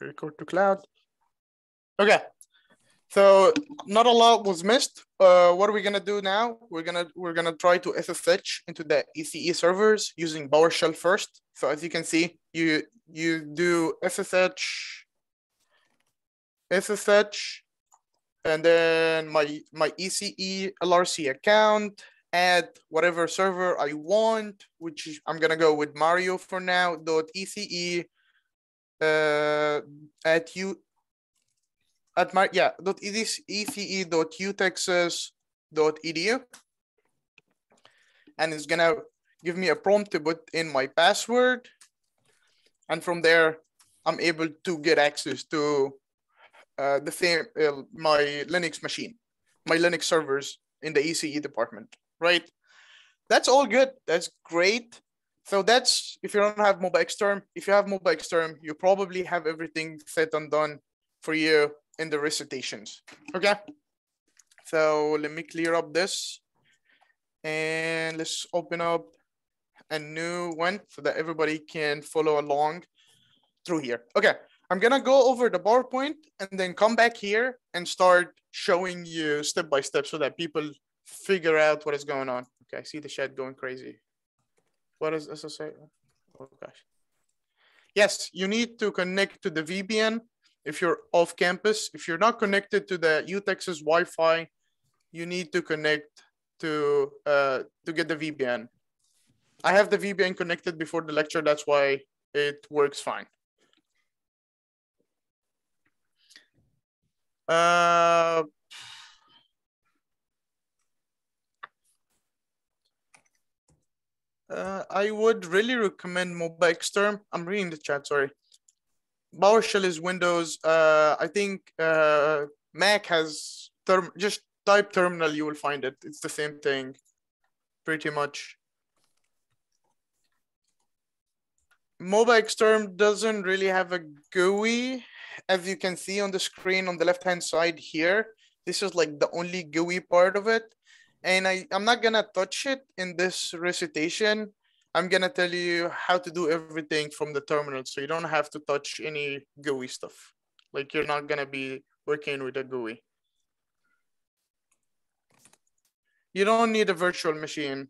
record to cloud. Okay, so not a lot was missed. Uh, what are we gonna do now? We're gonna we're gonna try to SSH into the ECE servers using PowerShell first. So as you can see, you you do SSH, SSH, and then my my ECE LRC account, add whatever server I want, which I'm gonna go with Mario for now. Dot ECE uh, at you at my yeah dot ece dot utexas dot edu and it's gonna give me a prompt to put in my password. And from there i'm able to get access to uh, the same uh, my linux machine my linux servers in the ece department right? That's all good. That's great so that's if you don't have MobaXterm if you have MobaXterm you probably have everything set and done for you in the recitations. Okay. So let me clear up this and let's open up a new one so that everybody can follow along through here. Okay. I'm going to go over the PowerPoint and then come back here and start showing you step by step so that people figure out what is going on. Okay. I see the chat going crazy. What this say? Oh gosh. Yes, you need to connect to the VPN if you're off campus, if you're not connected to the UTexas Wi-Fi, you need to connect to uh, to get the VPN. I have the VPN connected before the lecture. That's why it works fine. Uh, uh, I would really recommend Mobile. I'm reading the chat, sorry. PowerShell is Windows. Uh, I think uh, Mac has term. Just type terminal, you will find it. It's the same thing, pretty much. MobaXterm doesn't really have a GUI, as you can see on the screen on the left-hand side here. This is like the only GUI part of it. And I, I'm not gonna touch it in this recitation I'm gonna tell you how to do everything from the terminal, so you don't have to touch any GUI stuff. Like you're not gonna be working with a GUI. You don't need a virtual machine.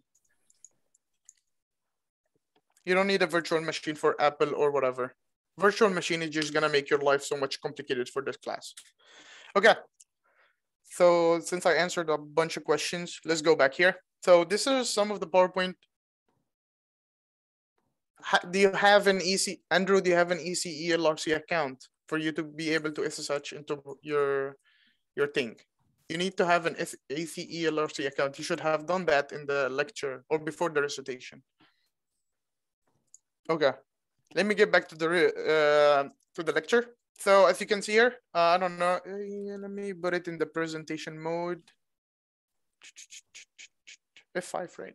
You don't need a virtual machine for Apple or whatever. Virtual machine is just gonna make your life so much complicated for this class. Okay. So since I answered a bunch of questions, let's go back here. So this is some of the PowerPoint do you have an EC Andrew? Do you have an ECE LRC account for you to be able to SSH into your your thing? You need to have an ECE LRC account. You should have done that in the lecture or before the recitation. Okay, let me get back to the uh, to the lecture. So as you can see here, uh, I don't know. Uh, let me put it in the presentation mode. F5, right?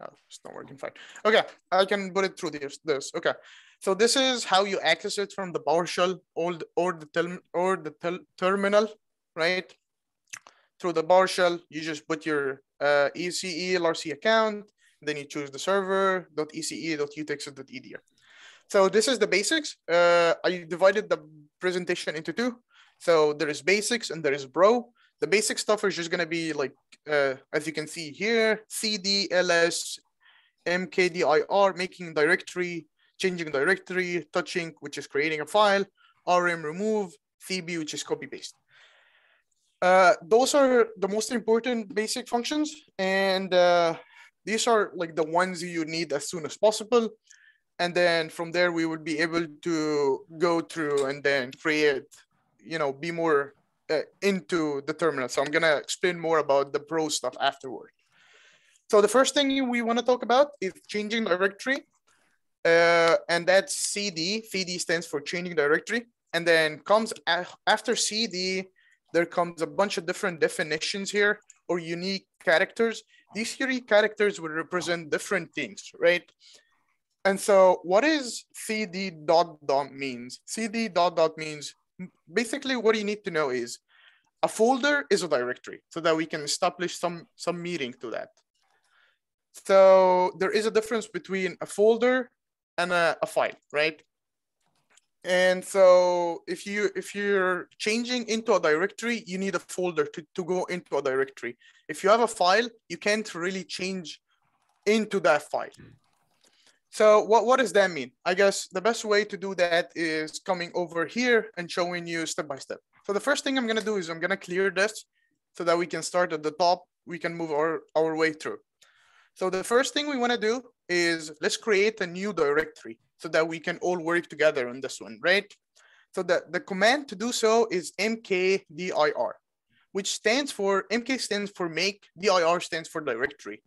Oh, it's not working fine. Okay, I can put it through this. This okay. So this is how you access it from the PowerShell or the, or the or the tel terminal, right? Through the PowerShell, you just put your uh, ECE LRC account, then you choose the server .ece.utexas.edu. So this is the basics. Uh, I divided the presentation into two. So there is basics and there is bro. The basic stuff is just going to be like, uh, as you can see here, cd, ls, mkdir, making directory, changing directory, touching, which is creating a file, rm remove, cb, which is copy paste. Uh, those are the most important basic functions. And uh, these are like the ones you need as soon as possible. And then from there, we would be able to go through and then create, you know, be more uh, into the terminal. So I'm gonna explain more about the pro stuff afterward. So the first thing we want to talk about is changing directory, uh, and that's CD. CD stands for changing directory, and then comes after CD. There comes a bunch of different definitions here or unique characters. These three characters would represent different things, right? And so what is CD dot dot means? CD dot dot means basically what you need to know is a folder is a directory so that we can establish some, some meaning to that. So there is a difference between a folder and a, a file, right? And so if you if you're changing into a directory, you need a folder to, to go into a directory. If you have a file, you can't really change into that file. So what, what does that mean? I guess the best way to do that is coming over here and showing you step by step. So the first thing I'm gonna do is I'm gonna clear this so that we can start at the top. We can move our, our way through. So the first thing we wanna do is let's create a new directory so that we can all work together on this one, right? So the, the command to do so is mkdir, which stands for, mk stands for make, dir stands for directory.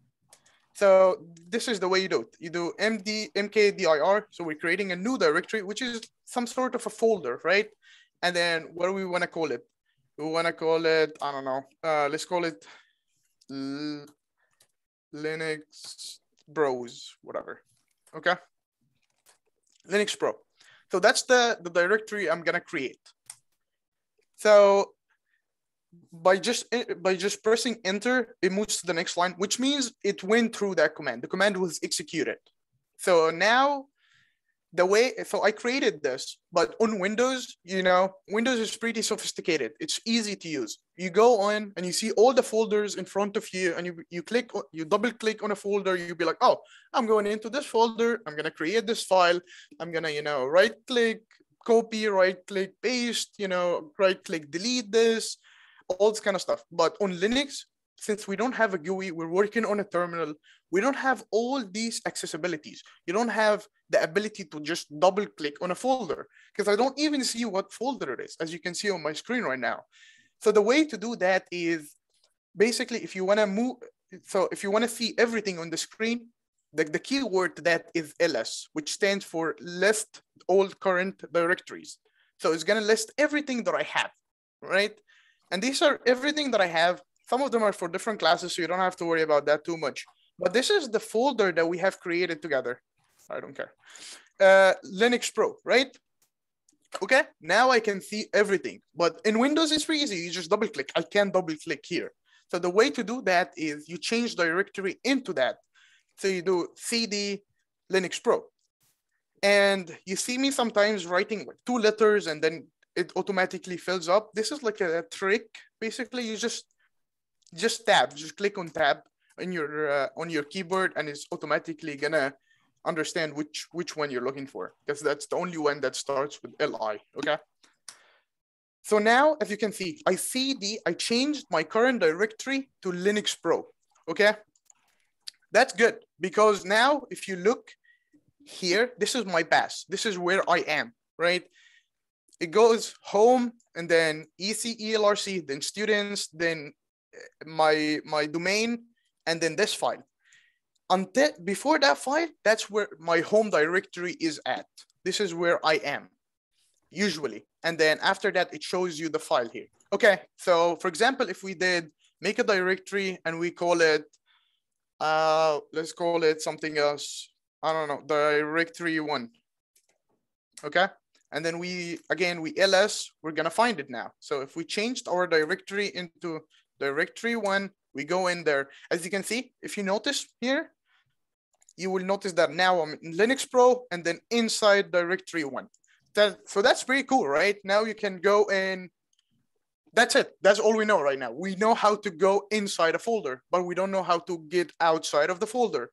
So this is the way you do it. You do md mkdir, so we're creating a new directory, which is some sort of a folder, right? And then what do we want to call it? We want to call it, I don't know, uh, let's call it Linux bros, whatever, okay? Linux Pro. So that's the, the directory I'm gonna create. So by just by just pressing enter, it moves to the next line, which means it went through that command. The command was executed. So now the way, so I created this, but on Windows, you know, Windows is pretty sophisticated. It's easy to use. You go on and you see all the folders in front of you and you, you click, you double click on a folder, you'll be like, oh, I'm going into this folder. I'm going to create this file. I'm going to, you know, right click, copy, right click, paste, you know, right click, delete this, all this kind of stuff. But on Linux, since we don't have a GUI, we're working on a terminal, we don't have all these accessibilities. You don't have the ability to just double click on a folder because I don't even see what folder it is, as you can see on my screen right now. So the way to do that is basically if you want to move, so if you want to see everything on the screen, the, the keyword to that is ls, which stands for list all current directories. So it's going to list everything that I have, right? And these are everything that I have. Some of them are for different classes, so you don't have to worry about that too much. But this is the folder that we have created together. I don't care. Uh, Linux Pro, right? Okay, now I can see everything. But in Windows, it's pretty easy. You just double click. I can double click here. So the way to do that is you change directory into that. So you do cd Linux Pro. And you see me sometimes writing like two letters and then it automatically fills up. This is like a, a trick. Basically, you just just tab, just click on tab on your uh, on your keyboard, and it's automatically gonna understand which which one you're looking for because that's the only one that starts with li. Okay. So now, as you can see, I cd I changed my current directory to Linux Pro. Okay. That's good because now, if you look here, this is my path. This is where I am, right? It goes home and then EC, ELRC, then students, then my my domain, and then this file. Until before that file, that's where my home directory is at. This is where I am, usually. And then after that, it shows you the file here. Okay, so for example, if we did make a directory and we call it, uh, let's call it something else. I don't know, directory one. Okay, and then we, again, we ls, we're gonna find it now. So if we changed our directory into directory one, we go in there. As you can see, if you notice here, you will notice that now I'm in Linux Pro and then inside directory one. That, so that's pretty cool, right? Now you can go in, that's it. That's all we know right now. We know how to go inside a folder, but we don't know how to get outside of the folder.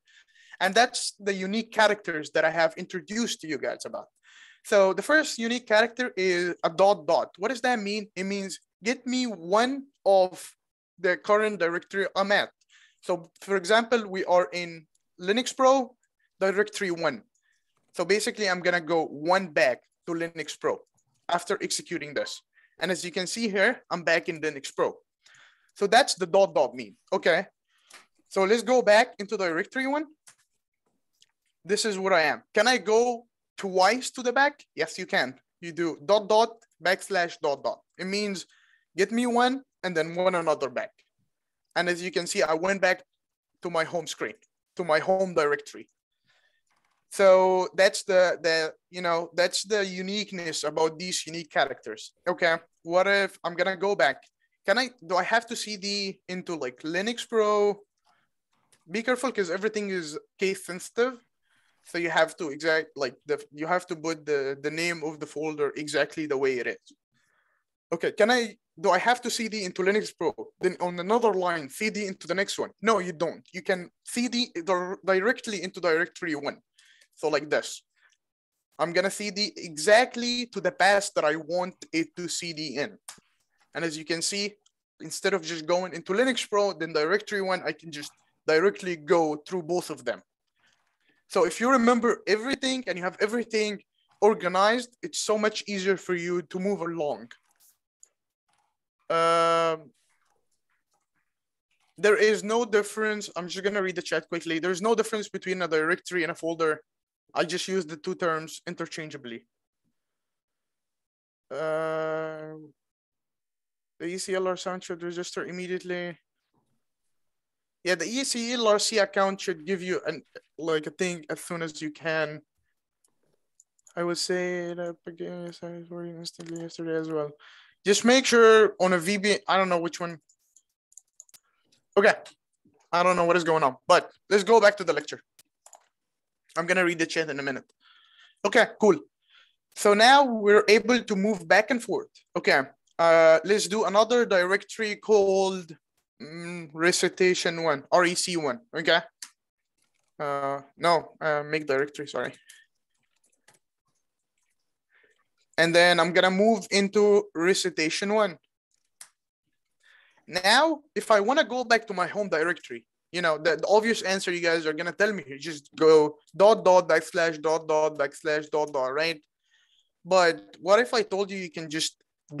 And that's the unique characters that I have introduced to you guys about. So the first unique character is a dot dot. What does that mean? It means get me one of the current directory I'm at. So for example, we are in Linux Pro directory one. So basically I'm gonna go one back to Linux Pro after executing this. And as you can see here, I'm back in Linux Pro. So that's the dot dot mean, okay? So let's go back into the directory one. This is where I am. Can I go twice to the back? Yes, you can. You do dot dot backslash dot dot. It means get me one and then one another back. And as you can see, I went back to my home screen, to my home directory. So that's the, the you know, that's the uniqueness about these unique characters. Okay, what if I'm gonna go back? Can I, do I have to cd into like Linux Pro? Be careful because everything is case sensitive. So you have to exact like the you have to put the the name of the folder exactly the way it is. Okay, can I do I have to cd into Linux Pro? Then on another line, cd into the next one? No, you don't. You can cd directly into directory one. So like this. I'm gonna cd exactly to the path that I want it to cd in. And as you can see, instead of just going into Linux Pro, then directory one, I can just directly go through both of them. So if you remember everything and you have everything organized, it's so much easier for you to move along. Um, there is no difference. I'm just gonna read the chat quickly. There's no difference between a directory and a folder. I just use the two terms interchangeably. Uh, the ECLR sound should register immediately. Yeah, the ECLRC account should give you an like a thing as soon as you can. I would say that again, I was working instantly yesterday as well. Just make sure on a VB, I don't know which one. Okay, I don't know what is going on, but let's go back to the lecture. I'm gonna read the chat in a minute. Okay, cool. So now we're able to move back and forth. Okay, uh, let's do another directory called mm, recitation one, REC one, okay? Uh, no, uh, make directory, sorry. And then I'm gonna move into recitation one. Now, if I wanna go back to my home directory, you know, the, the obvious answer you guys are gonna tell me here, just go dot dot backslash dot dot backslash dot dot, right? But what if I told you you can just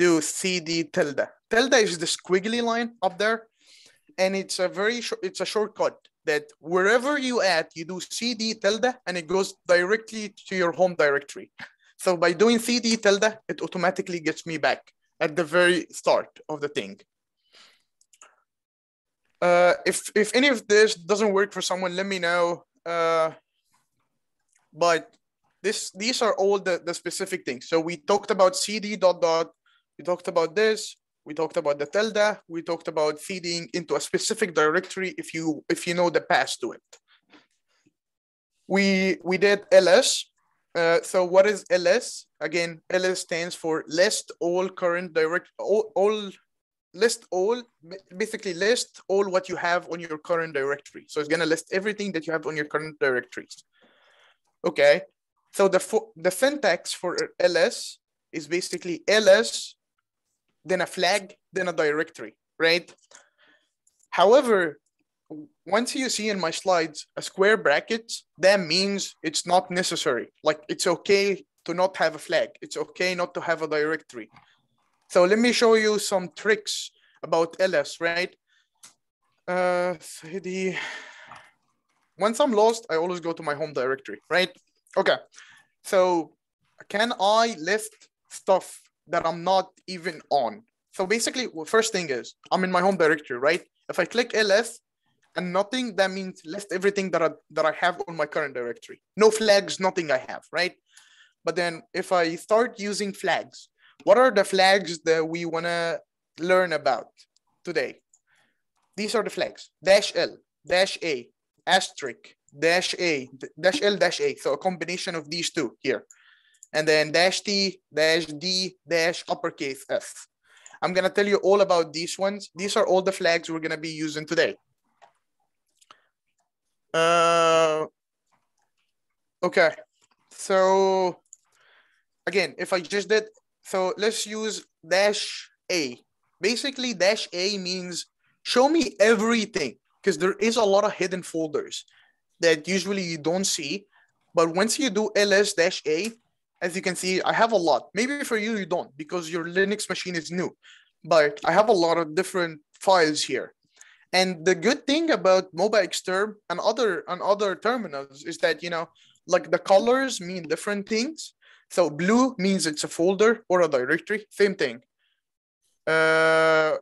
do cd tilde? Tilde is the squiggly line up there, and it's a very short, it's a shortcut that wherever you at, you do cd tilde, and it goes directly to your home directory. So by doing cd tilde, it automatically gets me back at the very start of the thing. Uh, if, if any of this doesn't work for someone, let me know. Uh, but this these are all the, the specific things. So we talked about cd dot dot, we talked about this, we talked about the tilde, we talked about feeding into a specific directory if you if you know the path to it. We we did ls, uh, so what is ls? Again, ls stands for list all current direct all, all list all basically list all what you have on your current directory. So it's gonna list everything that you have on your current directories. Okay. So the the syntax for ls is basically ls, then a flag, then a directory, right? However, once you see in my slides a square bracket, that means it's not necessary. Like it's okay to not have a flag. It's okay not to have a directory. So let me show you some tricks about ls, right? Uh, the once I'm lost, I always go to my home directory, right? Okay, so can I list stuff that I'm not even on? So basically, well, first thing is I'm in my home directory, right? If I click ls, and nothing, that means list everything that I, that I have on my current directory. No flags, nothing I have, right? But then if I start using flags, what are the flags that we want to learn about today? These are the flags, dash L, dash A, asterisk, dash A, dash L, dash A. So a combination of these two here. And then dash T, dash D, dash uppercase F. I'm going to tell you all about these ones. These are all the flags we're going to be using today. Uh, okay, so again, if I just did, so let's use dash A. Basically, dash A means show me everything because there is a lot of hidden folders that usually you don't see. But once you do ls dash A, as you can see, I have a lot. Maybe for you, you don't because your Linux machine is new. But I have a lot of different files here. And the good thing about MobaXterm and other and other terminals is that you know, like the colors mean different things. So blue means it's a folder or a directory, same thing. Uh,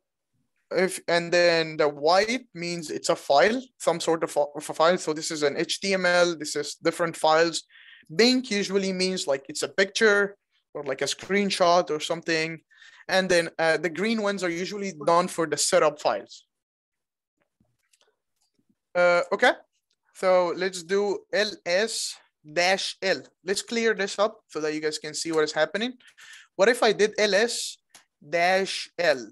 if and then the white means it's a file, some sort of, of a file. So this is an HTML. This is different files. Pink usually means like it's a picture or like a screenshot or something. And then uh, the green ones are usually done for the setup files. Uh, okay, so let's do ls dash L. Let's clear this up so that you guys can see what is happening. What if I did ls dash L?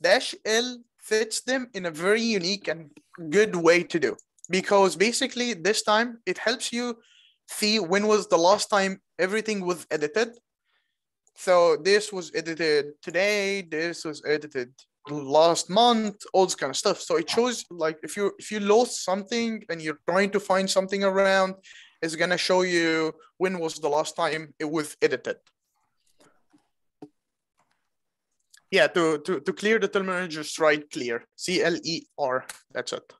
Dash L fits them in a very unique and good way to do because basically this time it helps you see when was the last time everything was edited. So this was edited today, this was edited last month, all this kind of stuff. So it shows like if you if you lost something and you're trying to find something around, it's gonna show you when was the last time it was edited. Yeah, to, to, to clear the terminal, just write clear, C-L-E-R, that's it.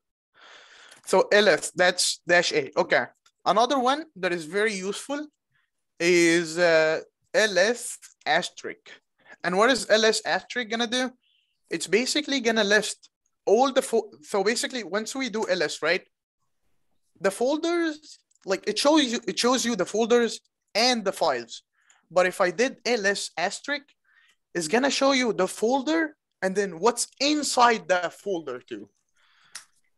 So ls, that's dash A, okay. Another one that is very useful is uh, ls asterisk. And what is ls asterisk gonna do? It's basically gonna list all the, so basically once we do ls, right? The folders, like it shows you, it shows you the folders and the files. But if I did ls asterisk, it's gonna show you the folder and then what's inside that folder too.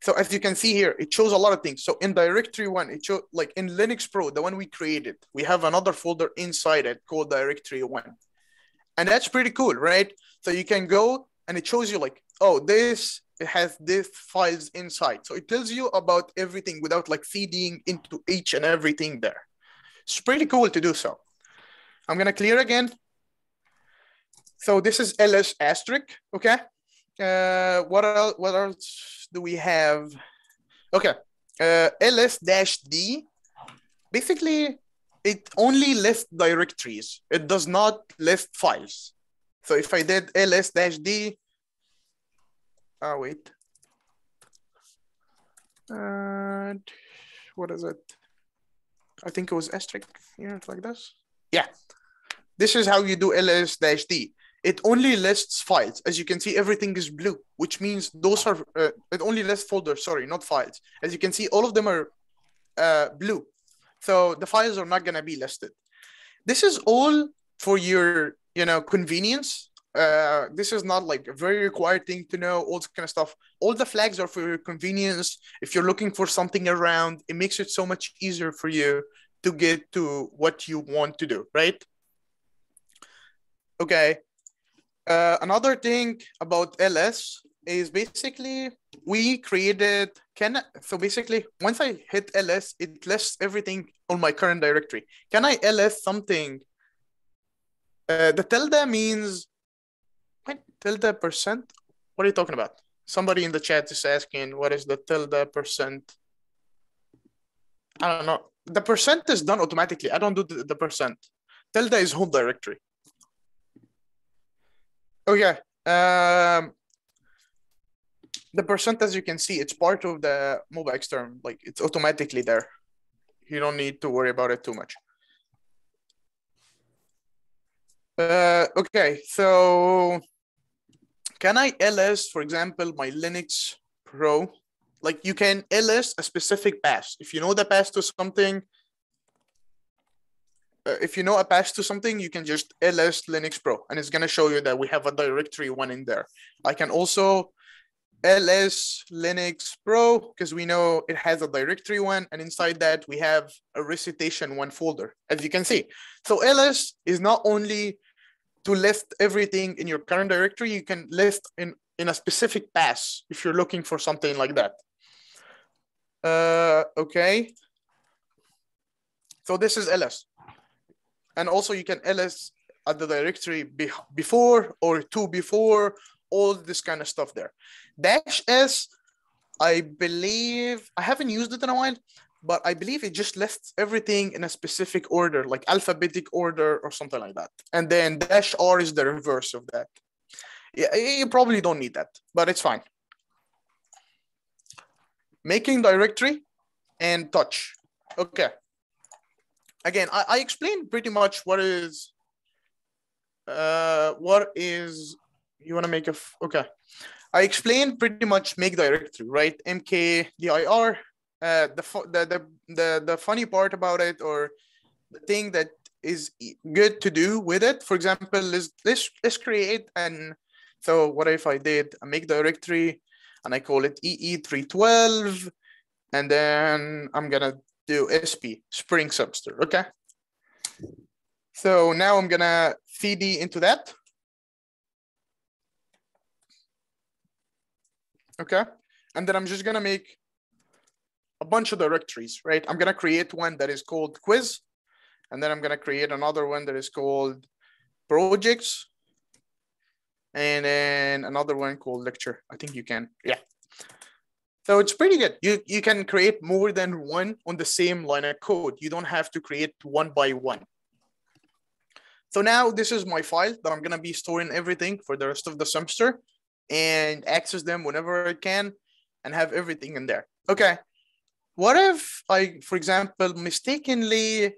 So as you can see here, it shows a lot of things. So in directory one, it shows like in Linux Pro, the one we created, we have another folder inside it called directory one. And that's pretty cool, right? So you can go and it shows you like, oh, this it has this files inside. So it tells you about everything without like feeding into each and everything there. It's pretty cool to do so. I'm gonna clear again. So this is ls asterisk, okay? Uh, what else? What else do we have? Okay, uh, ls dash d. Basically, it only lists directories. It does not list files. So if I did ls dash d, oh wait, and what is it? I think it was asterisk here, like this. Yeah, this is how you do ls dash d it only lists files. As you can see, everything is blue, which means those are, uh, it only lists folders, sorry, not files. As you can see, all of them are uh, blue. So the files are not gonna be listed. This is all for your, you know, convenience. Uh, this is not like a very required thing to know, all this kind of stuff. All the flags are for your convenience. If you're looking for something around, it makes it so much easier for you to get to what you want to do, right? Okay, uh, another thing about ls is basically we created can so basically once I hit ls, it lists everything on my current directory. Can I ls something? Uh, the tilde means tilde percent? What are you talking about? Somebody in the chat is asking what is the tilde percent? I don't know. The percent is done automatically. I don't do the, the percent. Tilde is home directory. Oh yeah. Um, the percent, as you can see, it's part of the MOBA term. Like it's automatically there. You don't need to worry about it too much. Uh, okay, so can I ls, for example, my Linux Pro? Like you can ls a specific path. If you know the path to something, uh, if you know a path to something, you can just ls Linux Pro, and it's going to show you that we have a directory one in there. I can also ls Linux Pro because we know it has a directory one, and inside that we have a recitation one folder, as you can see. So ls is not only to list everything in your current directory, you can list in, in a specific path if you're looking for something like that. Uh, okay. So this is ls and also you can ls at the directory be before or to before all this kind of stuff there dash s i believe i haven't used it in a while but i believe it just lists everything in a specific order like alphabetic order or something like that and then dash r is the reverse of that yeah you probably don't need that but it's fine making directory and touch okay again, I, I explained pretty much what is uh what is you want to make a okay. I explained pretty much make directory, right? mkdir. Uh, the, the the the funny part about it, or the thing that is good to do with it, for example, is let's let's create and So what if I did a make directory, and I call it EE312, and then I'm gonna do sp spring semester. Okay. So now I'm gonna cd into that. Okay. And then I'm just gonna make a bunch of directories, right? I'm gonna create one that is called quiz. And then I'm gonna create another one that is called projects. And then another one called lecture. I think you can, yeah. So it's pretty good. You, you can create more than one on the same line of code. You don't have to create one by one. So now this is my file that I'm gonna be storing everything for the rest of the semester and access them whenever I can and have everything in there. Okay. What if I, for example, mistakenly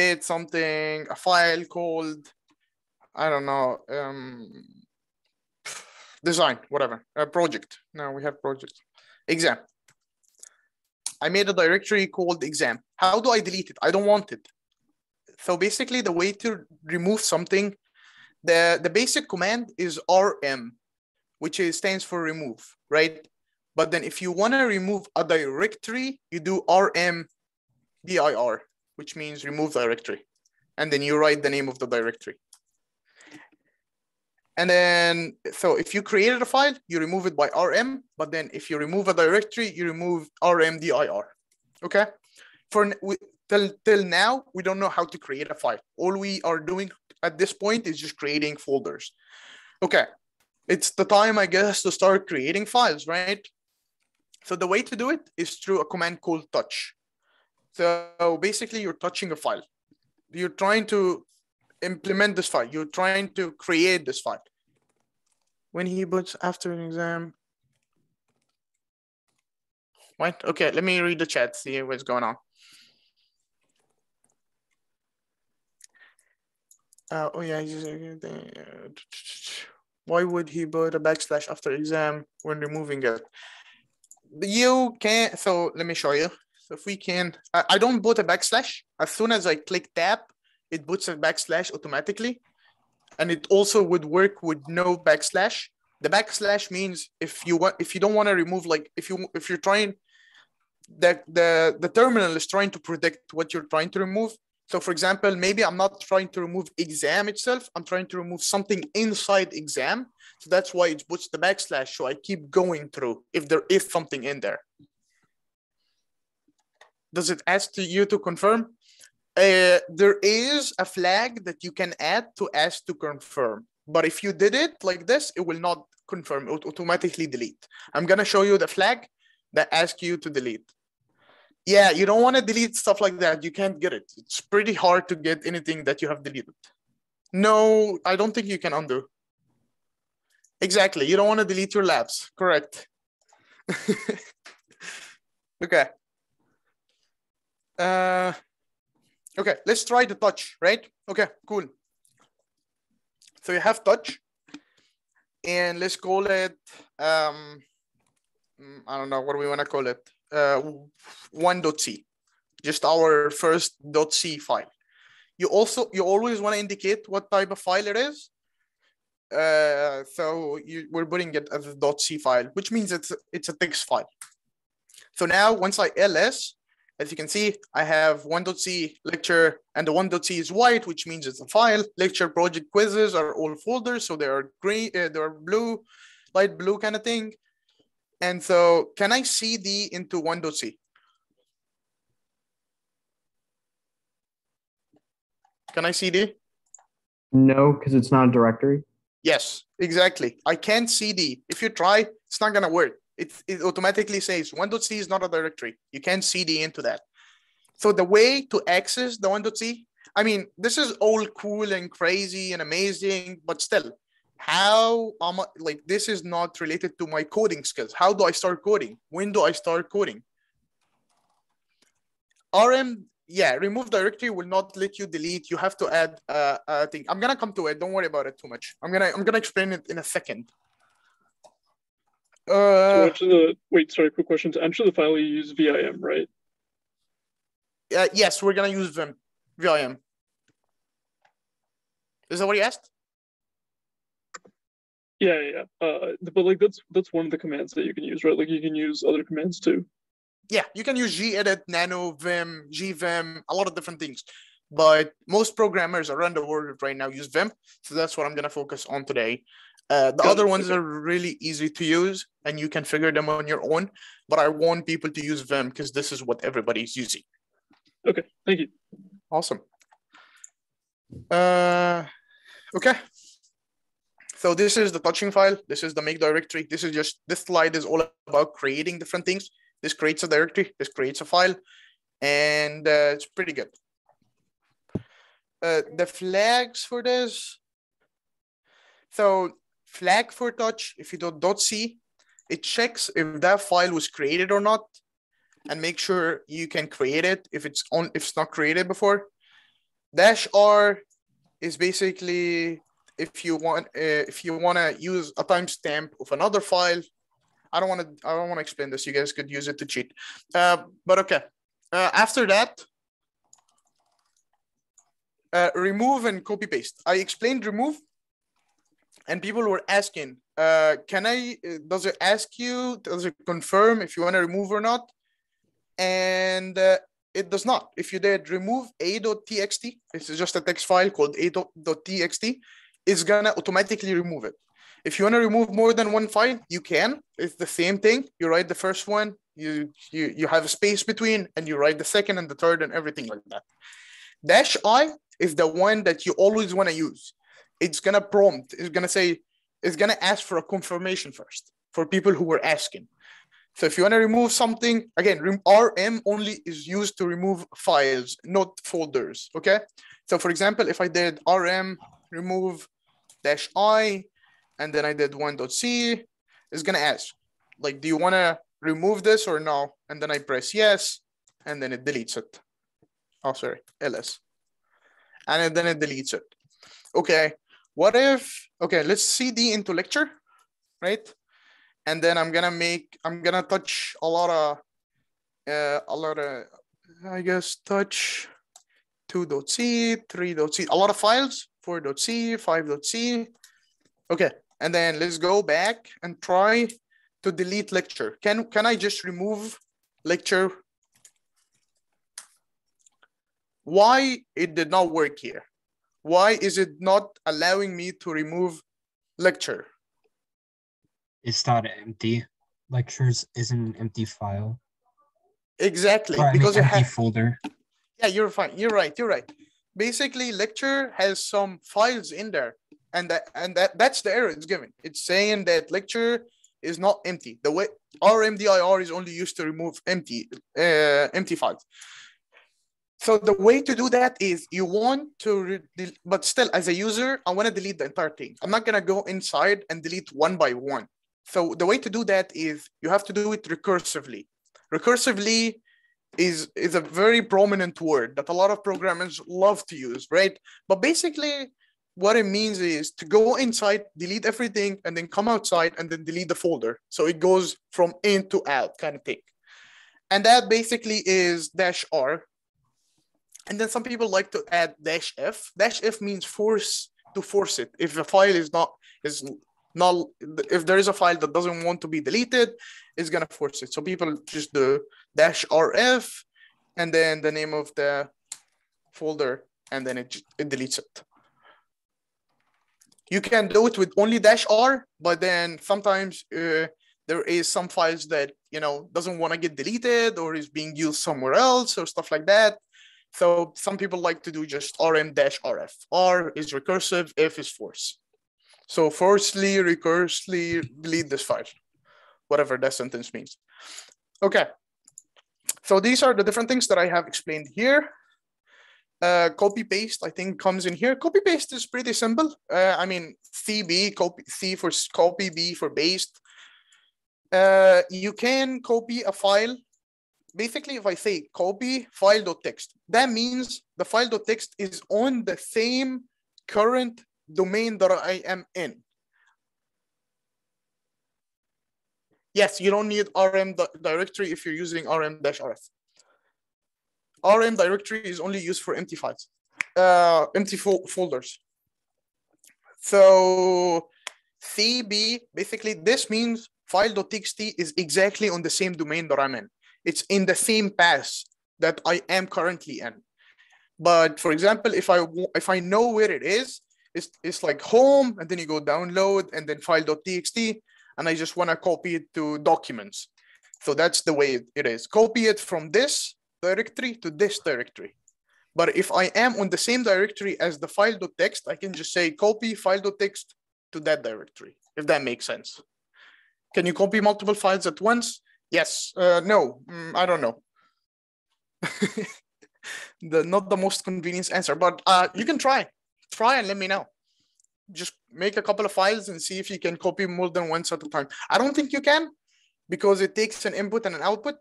did something, a file called, I don't know, um, design, whatever, a project. Now we have project, exam. I made a directory called exam. How do I delete it? I don't want it. So basically the way to remove something, the, the basic command is rm, which is, stands for remove, right? But then if you want to remove a directory, you do rm dir, which means remove directory. And then you write the name of the directory. And then, so if you created a file, you remove it by rm, but then if you remove a directory, you remove rmdir, okay? For till, till now, we don't know how to create a file. All we are doing at this point is just creating folders. Okay, it's the time, I guess, to start creating files, right? So the way to do it is through a command called touch. So basically you're touching a file. You're trying to implement this file. You're trying to create this file. When he puts after an exam. What? Okay, let me read the chat, see what's going on. Uh, oh yeah, why would he put a backslash after exam when removing it? You can, so let me show you. So if we can, I, I don't put a backslash. As soon as I click tab, it puts a backslash automatically. And it also would work with no backslash. The backslash means if you want, if you don't want to remove, like if you, if you're trying, the, the, the terminal is trying to predict what you're trying to remove. So for example, maybe I'm not trying to remove exam itself. I'm trying to remove something inside exam. So that's why it puts the backslash. So I keep going through if there is something in there. Does it ask to you to confirm? Uh, there is a flag that you can add to ask to confirm. But if you did it like this, it will not confirm, it will automatically delete. I'm gonna show you the flag that asks you to delete. Yeah, you don't wanna delete stuff like that. You can't get it. It's pretty hard to get anything that you have deleted. No, I don't think you can undo. Exactly, you don't wanna delete your labs, correct. okay. Uh, okay, let's try the touch, right? Okay, cool. So you have touch, and let's call it, um, mm, I don't know, what we want to call it? Uh, 1.c, just our first .c file. You also, you always want to indicate what type of file it is. Uh, so you, we're putting it as a .c file, which means it's, it's a text file. So now once I ls, as you can see, I have 1.c lecture and the 1.c is white, which means it's a file. Lecture project quizzes are all folders. So they are green, uh, they are blue, light blue kind of thing. And so can I see cd into 1.c? Can I see cd? No, because it's not a directory. Yes, exactly. I can't cd. If you try, it's not gonna work it, it automatically says 1.c is not a directory. You can't cd into that. So the way to access the 1.c, I mean, this is all cool and crazy and amazing, but still, how am I, like this is not related to my coding skills. How do I start coding? When do I start coding? RM, yeah, remove directory will not let you delete. You have to add uh, a thing. I'm gonna come to it. Don't worry about it too much. I'm gonna I'm gonna explain it in a second. Uh, to the wait, sorry, quick question. To enter the file, you use VIM, right? Uh, yes, we're gonna use Vim, VIM. Is that what you asked? Yeah, yeah. Uh, but like that's that's one of the commands that you can use, right? Like you can use other commands too. yeah, you can use gedit, nano, vim, gvim, a lot of different things. But most programmers around the world right now use Vim. So that's what I'm going to focus on today. Uh, the Got other it, ones okay. are really easy to use and you can figure them on your own. But I want people to use Vim because this is what everybody's using. Okay, thank you. Awesome. Uh, okay. So this is the touching file. This is the make directory. This is just, this slide is all about creating different things. This creates a directory. This creates a file. And uh, it's pretty good. Uh, the flags for this. So flag for touch, if you do dot .c, it checks if that file was created or not and make sure you can create it if it's on if it's not created before. Dash R is basically if you want uh, if you want to use a timestamp of another file. I don't want to I don't want to explain this. You guys could use it to cheat. Uh, but okay. Uh, after that, uh, remove and copy paste. I explained remove, and people were asking, uh, can I? uh, Does it ask you? Does it confirm if you want to remove or not? And it does not. If you did remove a.txt, this is just a text file called a.txt, it's gonna automatically remove it. If you want to remove more than one file, you can. It's the same thing. You write the first one, you you you have a space between, and you write the second and the third and everything like that. Dash I is the one that you always want to use. It's gonna prompt. It's gonna say. It's gonna ask for a confirmation first for people who were asking. So if you want to remove something, again, RM only is used to remove files, not folders. Okay. So for example, if I did RM remove dash I, and then I did one dot c. it's gonna ask, like, do you want to remove this or no? And then I press yes, and then it deletes it. Oh, sorry, ls. And then it deletes it. Okay. What if, okay, let's cd into lecture, right? and then I'm gonna make I'm gonna touch a lot of uh, a lot of I guess touch 2.c, 3.c, a lot of files, 4.c, 5.c. Okay, and then let's go back and try to delete lecture. Can can I just remove lecture? Why it did not work here? Why is it not allowing me to remove lecture? It's not empty. Lectures isn't an empty file. Exactly, Or, I mean, because it empty has folder. Yeah, you're fine. You're right. You're right. Basically, lecture has some files in there, and that and that that's the error it's giving. It's saying that lecture is not empty. The way RMDIR is only used to remove empty uh, empty files. So the way to do that is you want to, but still as a user, I want to delete the entire thing. I'm not gonna go inside and delete one by one. So the way to do that is you have to do it recursively. Recursively is is a very prominent word that a lot of programmers love to use, right? But basically, what it means is to go inside, delete everything, and then come outside and then delete the folder. So it goes from in to out kind of thing. And that basically is dash R. And then some people like to add dash F. Dash F means force to force it. If a file is not is not if there is a file that doesn't want to be deleted, it's gonna force it. So people just do dash RF and then the name of the folder and then it, it deletes it. You can do it with only dash R, but then sometimes uh, there is some files that you know doesn't want to get deleted or is being used somewhere else or stuff like that. So some people like to do just rm dash rf. R is recursive, F is force. So forcefully, recursively delete this file, whatever that sentence means. Okay. So these are the different things that I have explained here. Uh, copy paste, I think comes in here. Copy paste is pretty simple. Uh, I mean, CB, copy C for copy, B for paste. Uh, you can copy a file. Basically, if I say copy file.txt, that means the file.txt is on the same current domain that I am in. Yes, you don't need RM di- directory if you're using RM-RF. RM directory is only used for empty files, uh, empty fo- folders. So CB, basically this means file.txt is exactly on the same domain that I'm in. it's in the same path that I am currently in. But for example, if I if I know where it is, it's it's like home, and then you go download, and then file.txt, and I just want to copy it to documents. So that's the way it is. Copy it from this directory to this directory. But if I am on the same directory as the file.txt, I can just say copy file.txt to that directory, if that makes sense. Can you copy multiple files at once? Yes. Uh, no, Mm, I don't know. the not the most convenient answer, but uh, you can try. Try and let me know. Just make a couple of files and see if you can copy more than once at a time. I don't think you can because it takes an input and an output,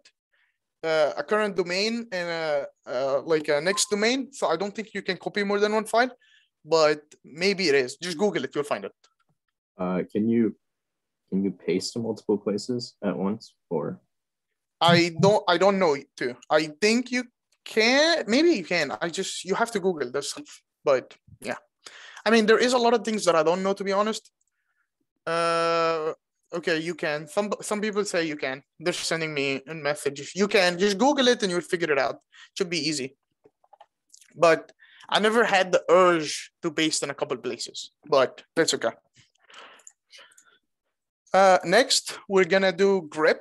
uh, a current domain and a, uh, like a next domain. So I don't think you can copy more than one file, but maybe it is. Just Google it, you'll find it. Uh, can you can you paste to multiple places at once or I don't I don't know too. I think you can maybe you can. I just you have to Google this. But yeah. I mean there is a lot of things that I don't know to be honest. Uh okay, you can. Some some people say you can. They're sending me a message. If you can, just Google it and you'll figure it out. It Should be easy. But I never had the urge to paste in a couple places, but that's okay. Uh, next, we're gonna do grep.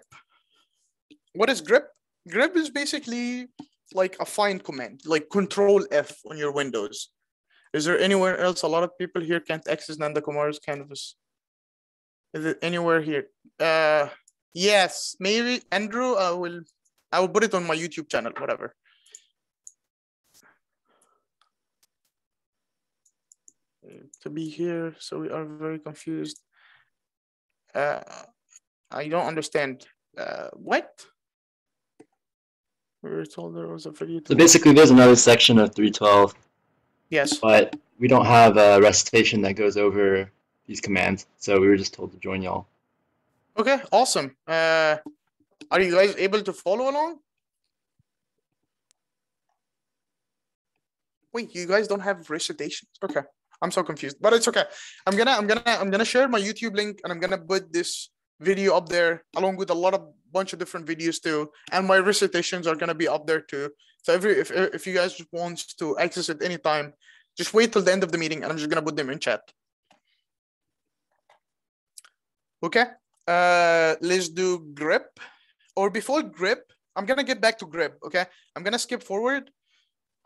What is grep? Grep is basically like a find command, like Control F on your Windows. Is there anywhere else? A lot of people here can't access Nanda Kumar's canvas. Is it anywhere here? Uh, yes, maybe Andrew. I will. I will put it on my YouTube channel. Whatever. Uh, To be here, so we are very confused. Uh, I don't understand. Uh, what? We were told there was a video. So basically, there's another section of 312, Yes. but we don't have a recitation that goes over these commands. So we were just told to join y'all. Okay, awesome. Uh, are you guys able to follow along? Wait, you guys don't have recitations? Okay, I'm so confused, but it's okay. I'm gonna, I'm gonna, I'm gonna share my YouTube link and I'm gonna put this video up there along with a lot of bunch of different videos too, and my recitations are gonna be up there too. So if if you guys want to access it anytime, just wait till the end of the meeting and I'm just gonna put them in chat. Okay uh let's do grep. Or before grep i'm gonna get back to grep okay? I'm gonna skip forward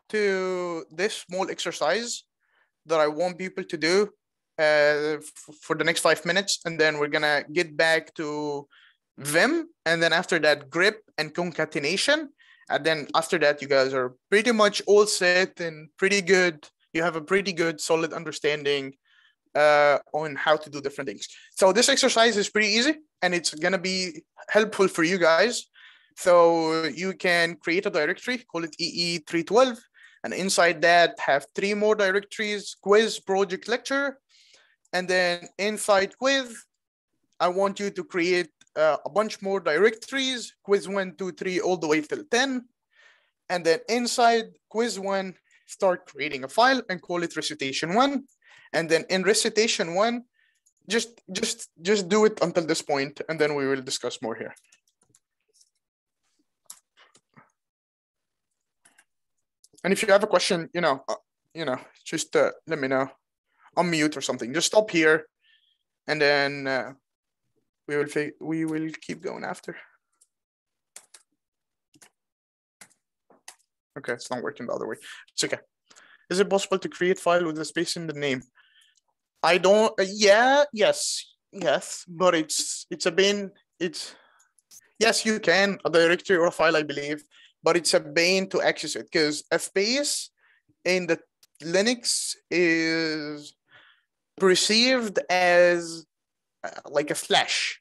to this small exercise that i want people to do uh for the next five minutes and then we're gonna get back to vim and then after that grep and concatenation and then after that you guys are pretty much all set and pretty good you have a pretty good solid understanding uh, on how to do different things. So this exercise is pretty easy and it's gonna be helpful for you guys. So you can create a directory, call it EE312, and inside that have three more directories, quiz, project, lecture. And then inside quiz, I want you to create uh, a bunch more directories, quiz one, two, three, all the way till 10. And then inside quiz one, start creating a file and call it recitation one. And then in recitation one just just just do it until this point and then we will discuss more here. And if you have a question you know uh, you know just uh, let me know. Unmute or something. Just stop here. And then uh, we will we will keep going after okay it's not working the other way it's okay is it possible to create file with a space in the name I don't. Uh, yeah. Yes. Yes. But it's it's a bin. It's yes, you can a directory or a file, I believe, but it's a bane to access it because a space in the Linux is perceived as uh, like a slash,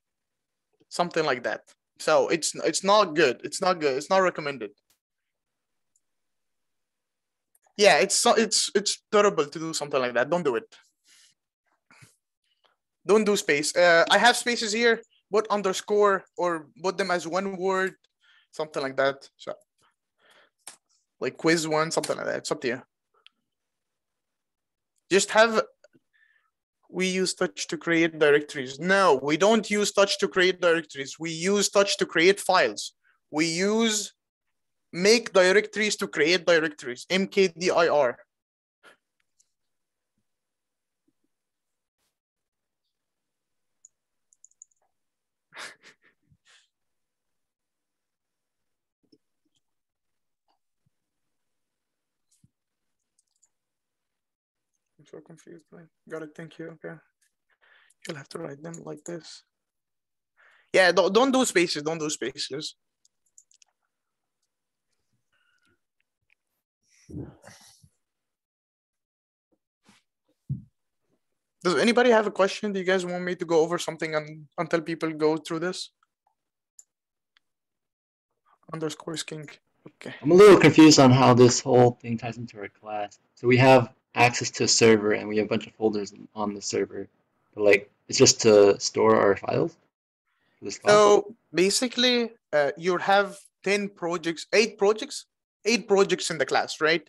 something like that. So it's it's not good. It's not good. It's not recommended. Yeah, it's it's it's terrible to do something like that. Don't do it don't do space. Uh, I have spaces here, put underscore or put them as one word, something like that. So, like quiz one, something like that. It's up to you. Just have. We use touch to create directories. No, we don't use touch to create directories. We use touch to create files. we use make directories to create directories, mkdir. So confused. Got it. Thank you. Okay. You'll have to write them like this. Yeah, don't, don't do spaces. Don't do spaces. Does anybody have a question? Do you guys want me to go over something un- until people go through this? Underscore skink. Okay. I'm a little confused on how this whole thing ties into our class. So we have access to a server and we have a bunch of folders on the server. But like, it's just to store our files. So basically, uh, you have 10 projects, eight projects, eight projects in the class, right?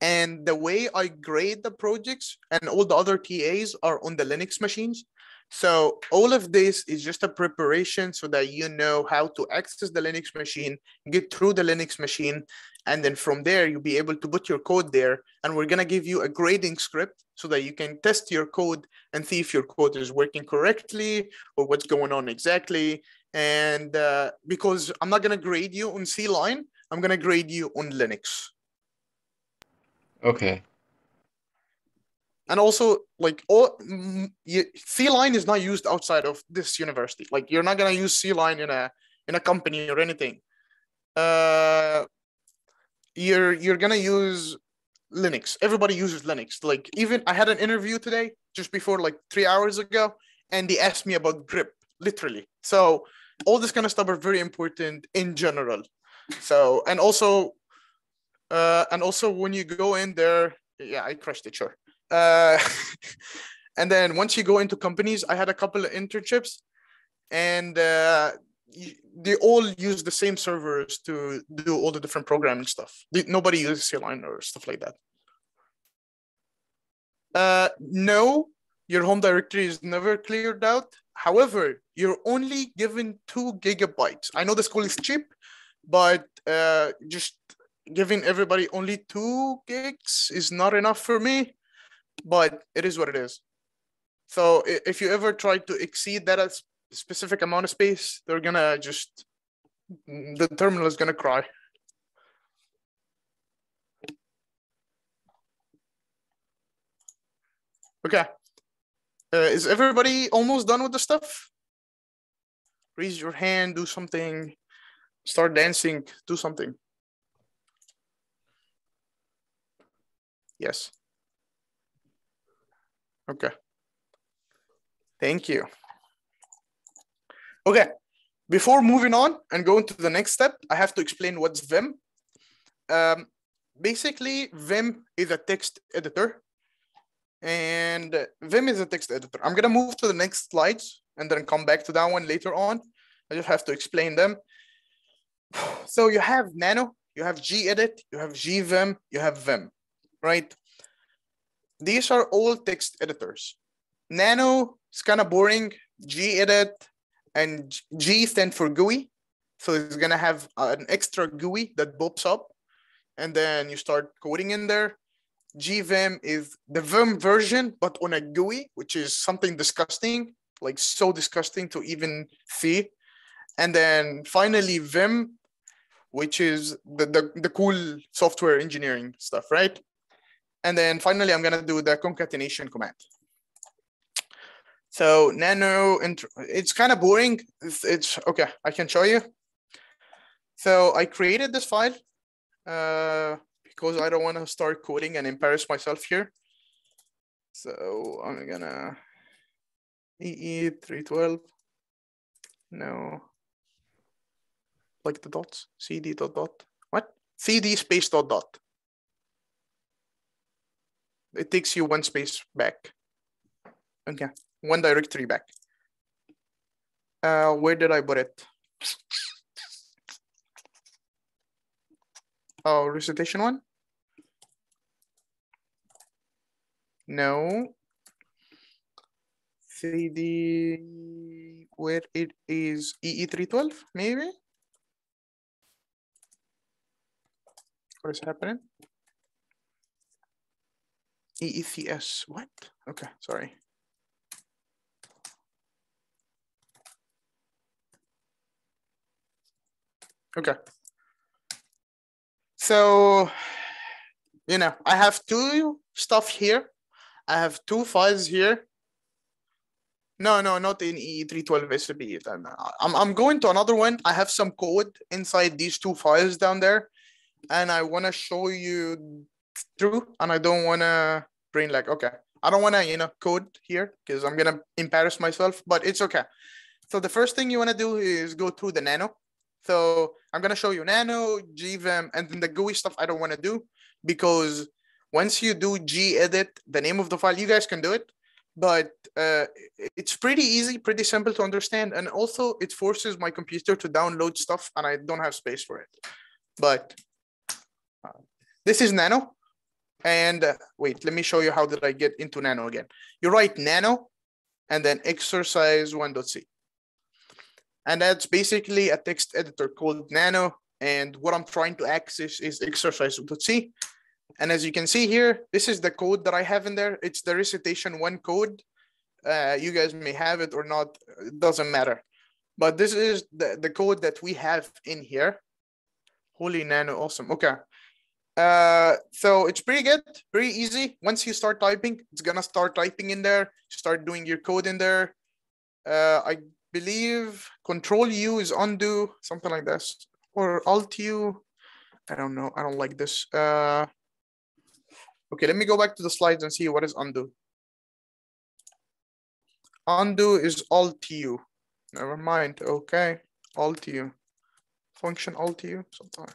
And the way I grade the projects and all the other TAs are on the Linux machines. So all of this is just a preparation so that you know how to access the Linux machine, get through the Linux machine, and then from there you'll be able to put your code there. And we're gonna give you a grading script so that you can test your code and see if your code is working correctly or what's going on exactly. And uh, because I'm not gonna grade you on CLion, I'm gonna grade you on Linux. Okay. and also like all mm, CLion is not used outside of this university. Like you're not gonna use CLion in a in a company or anything. Uh, you're you're gonna use Linux. Everybody uses Linux. Like even I had an interview today just before like three hours ago, and they asked me about grep literally. So all this kind of stuff are very important in general. So and also, uh, and also when you go in there, yeah, I crushed it. Sure uh, and then once you go into companies, I had a couple of internships, and uh, they all use the same servers to do all the different programming stuff. Nobody uses CLion or stuff like that. Uh, no, your home directory is never cleared out. However, you're only given two gigabytes. I know the school is cheap, but uh, just giving everybody only two gigs is not enough for me but it is what it is. So if you ever try to exceed that a s- specific amount of space, they're gonna just the terminal is gonna cry. Okay. Uh, is everybody almost done with the stuff? Raise your hand, do something, start dancing, do something. Yes. Okay. Thank you. Okay, before moving on and going to the next step, I have to explain what's Vim. Um, basically, Vim is a text editor. And Vim is a text editor. I'm gonna move to the next slides and then come back to that one later on. I just have to explain them. So you have Nano, you have gedit, you have gvim, you have Vim, right? these are all text editors. Nano is kind of boring. gedit and G stand for GUI. So it's gonna have uh, an extra GUI that pops up, and then you start coding in there. GVim is the Vim version, but on a GUI, which is something disgusting, like so disgusting to even see. And then finally Vim, which is the, the, the cool software engineering stuff, right? And then finally, I'm gonna do the concatenation command. So nano, int- it's kind of boring. It's, it's okay, I can show you. So I created this file uh, because I don't want to start coding and embarrass myself here. So I'm gonna EE312. No. Like the dots, CD dot dot. What? CD space dot dot. It takes you one space back. Okay, one directory back. Uh, where did I put it? Oh, recitation one? No. CD, where it is EE312, maybe? What is happening? EECS, what? Okay, sorry. Okay. So, you know, I have two stuff here. I have two files here. No, no, not in E312 SB. I'm, I'm going to another one. I have some code inside these two files down there. And I want to show you through. And I don't want to bring like, okay, I don't want to, you know, code here because I'm going to embarrass myself, but it's okay. So the first thing you want to do is go through the nano. So I'm going to show you nano, gvim, and then the GUI stuff I don't want to do because once you do gedit, the name of the file, you guys can do it but uh, it's pretty easy, pretty simple to understand. And also it forces my computer to download stuff and I don't have space for it. But uh, this is Nano. And uh, wait, let me show you how did I get into Nano again. You write Nano and then exercise 1.c. And that's basically a text editor called Nano. And what I'm trying to access is exercise.c. And as you can see here, this is the code that I have in there. It's the recitation one code. Uh, you guys may have it or not, it doesn't matter. But this is the, the code that we have in here. Holy nano, awesome. Okay. Uh, so it's pretty good, pretty easy. Once you start typing, it's gonna start typing in there, start doing your code in there. Uh, I believe control U is undo, something like this, or alt U. I don't know, I don't like this. Uh, Okay, let me go back to the slides and see what is undo. Undo is alt u. Never mind. Okay, alt u. Function alt u. Sometimes.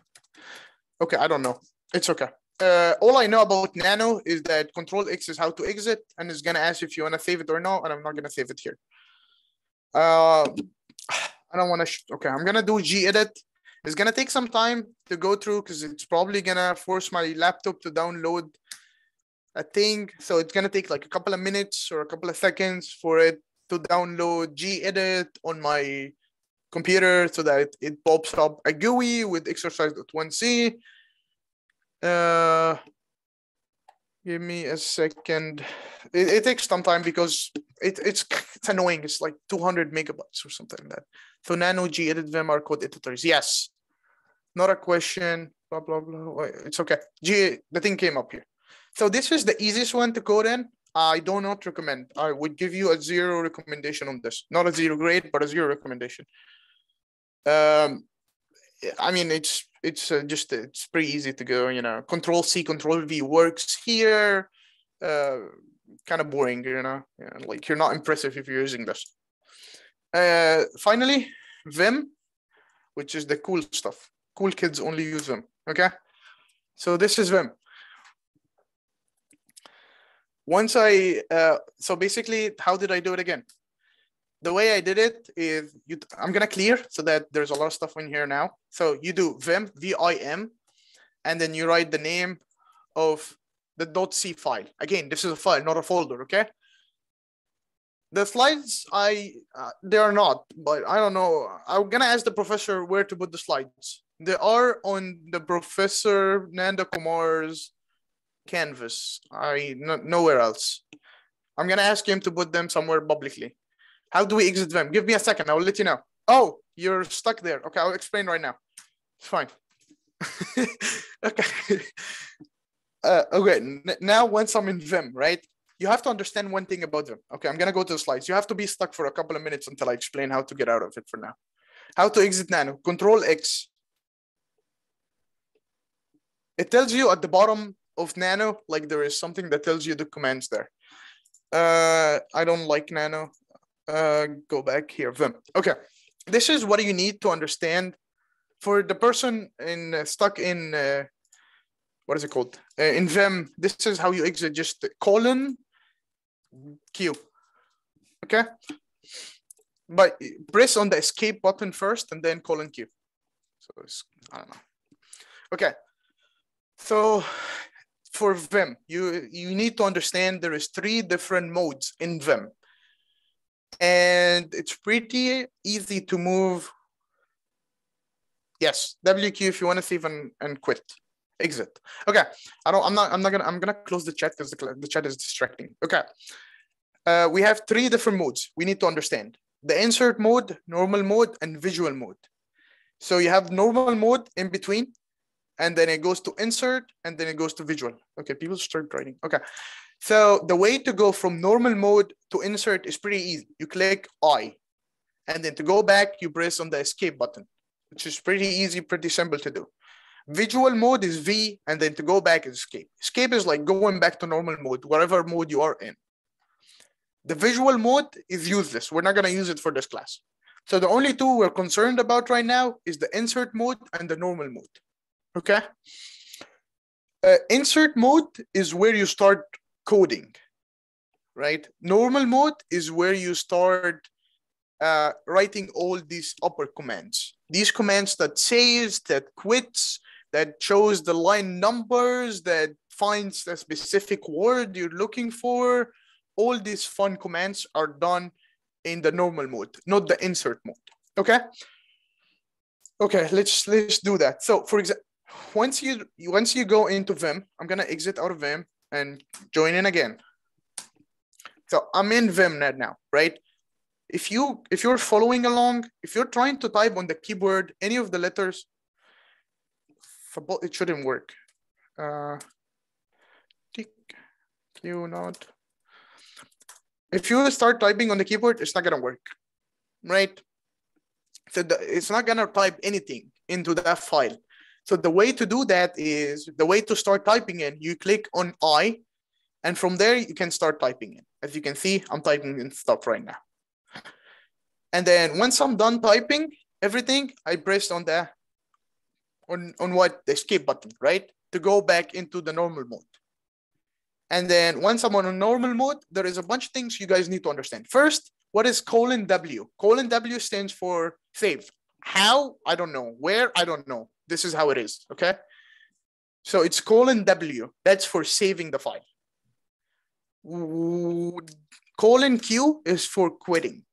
Okay, I don't know. It's okay. Uh, all I know about Nano is that Control X is how to exit, and it's gonna ask if you wanna save it or not, and I'm not gonna save it here. Uh, I don't wanna. okay, I'm gonna do gedit. It's gonna take some time to go through because it's probably gonna force my laptop to download a thing. So it's gonna take like a couple of minutes or a couple of seconds for it to download gedit on my computer so that it pops up a GUI with exercise.1c. Uh, give me a second. It, it takes some time because it, it's it's annoying. It's like 200 megabytes or something like that. So nano gedit vim are code editors. Yes. Not a question. Blah blah blah. It's okay. G the thing came up here. So this is the easiest one to code in. I do not recommend. I would give you a zero recommendation on this. Not a zero grade, but a zero recommendation. Um, I mean, it's it's uh, just it's pretty easy to go. You know, Control C, Control V works here. Uh, kind of boring, you know. Yeah, like you're not impressive if you're using this. Uh, finally, Vim, which is the cool stuff. Cool kids only use Vim. Okay, so this is Vim once I, uh, so basically, how did I do it again? The way I did it is, you, I'm gonna clear so that there's a lot of stuff in here now. So you do vim, V-I-M, and then you write the name of the .c file. Again, this is a file, not a folder, okay? The slides, I uh, they are not, but I don't know. I'm gonna ask the professor where to put the slides. They are on the professor Nanda Kumar's canvas. I no, nowhere else. I'm gonna ask him to put them somewhere publicly. How do we exit them? Give me a second. I will let you know. Oh, you're stuck there. Okay, I'll explain right now. It's fine. okay. Uh, okay. now, once I'm in Vim, right? You have to understand one thing about Vim. Okay, I'm gonna go to the slides. You have to be stuck for a couple of minutes until I explain how to get out of it. For now, how to exit Nano? Control X. It tells you at the bottom of nano like there is something that tells you the commands there uh i don't like nano uh go back here vim. Okay. This is what you need to understand for the person in uh, stuck in uh, what is it called? Uh, in vim this is how you exit just colon q. Okay? But press on the escape button first and then colon q. So it's i don't know. Okay. So for Vim, you, you need to understand there is three different modes in Vim. And it's pretty easy to move. Yes, WQ if you want to save and, and quit. exit. Okay, I don't. I'm not. I'm not gonna. I'm gonna close the chat because the, the chat is distracting. Okay. Uh, we have three different modes we need to understand: the insert mode, normal mode, and visual mode. So you have normal mode in between, and then it goes to insert, and then it goes to visual. Okay, people start writing. Okay. So the way to go from normal mode to insert is pretty easy. You click I, and then to go back, you press on the escape button, which is pretty easy, pretty simple to do. Visual mode is V, and then to go back is escape. Escape is like going back to normal mode, whatever mode you are in. The visual mode is useless. We're not gonna use it for this class. So the only two we're concerned about right now is the insert mode and the normal mode. Okay. Uh, insert mode is where you start coding, right? Normal mode is where you start uh, writing all these upper commands. These commands that saves, that quits, that shows the line numbers, that finds the specific word you're looking for. All these fun commands are done in the normal mode, not the insert mode. Okay. Okay, let's let's do that. So for example, once you once you go into Vim, I'm gonna exit out of Vim and join in again. So I'm in Vimnet now, right? If you if you're following along, if you're trying to type on the keyboard any of the letters, it shouldn't work. Uh, tick, Q not. If you start typing on the keyboard, it's not gonna work, right? So the, it's not gonna type anything into that file. So the way to do that is the way to start typing in, you click on I, and from there you can start typing in. As you can see, I'm typing in stuff right now. And then once I'm done typing everything, I pressed on the on, on what the escape button, right? To go back into the normal mode. And then once I'm on a normal mode, there is a bunch of things you guys need to understand. First, what is colon W? Colon W stands for save. How? I don't know. Where? I don't know. This is how it is, okay? So it's colon W. That's for saving the file. Colon Q is for quitting.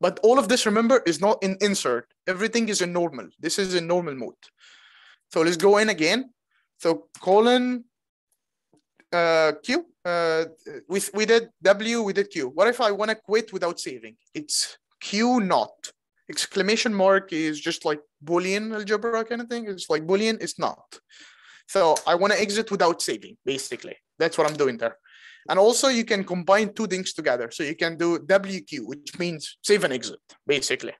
But all of this, remember, is not in insert. Everything is in normal. This is in normal mode. So let's go in again. So colon uh, Q. Uh, we, we did W, we did Q. What if I want to quit without saving? It's Q not. Exclamation mark is just like Boolean algebra kind of thing. It's like Boolean, it's not. So I want to exit without saving, basically. That's what I'm doing there. And also you can combine two things together. So you can do WQ, which means save and exit, basically.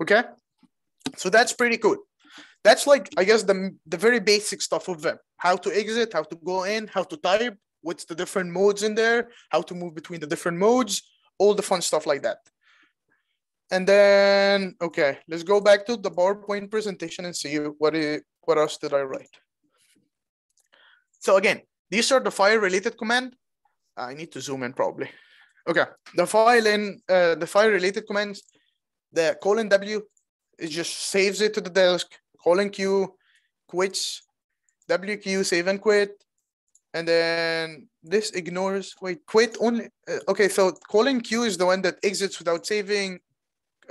Okay. So that's pretty cool. That's like, I guess, the, the very basic stuff of them. How to exit, how to go in, how to type, what's the different modes in there, how to move between the different modes, all the fun stuff like that. And then, okay, let's go back to the PowerPoint presentation and see what, it, what else did I write. So again, these are the file related command. I need to zoom in probably. Okay, the file in uh, the file related commands, the colon W, it just saves it to the disk, colon Q, quits, WQ, save and quit. And then this ignores, wait, quit only. Uh, okay, so colon Q is the one that exits without saving.